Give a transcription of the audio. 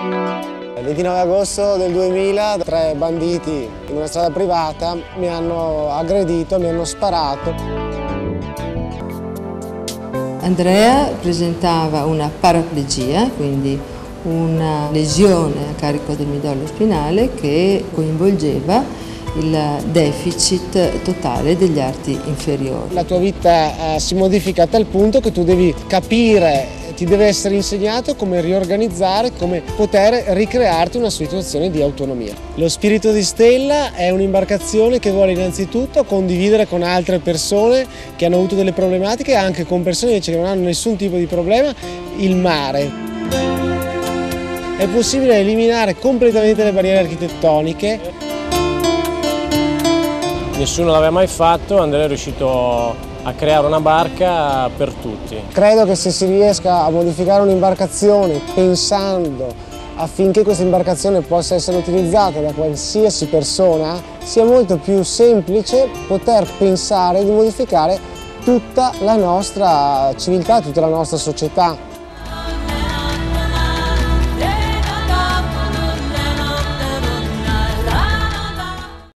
29 agosto del 2000 tre banditi in una strada privata mi hanno aggredito, mi hanno sparato. Andrea presentava una paraplegia, quindi una lesione a carico del midollo spinale che coinvolgeva il deficit totale degli arti inferiori. La tua vita eh, si modifica a tal punto che tu devi capire ti deve essere insegnato come riorganizzare, come poter ricrearti una situazione di autonomia. Lo spirito di Stella è un'imbarcazione che vuole innanzitutto condividere con altre persone che hanno avuto delle problematiche, anche con persone invece che non hanno nessun tipo di problema, il mare. È possibile eliminare completamente le barriere architettoniche. Nessuno l'aveva mai fatto, Andrea è riuscito a creare una barca per tutti. Credo che se si riesca a modificare un'imbarcazione pensando affinché questa imbarcazione possa essere utilizzata da qualsiasi persona, sia molto più semplice poter pensare di modificare tutta la nostra civiltà, tutta la nostra società.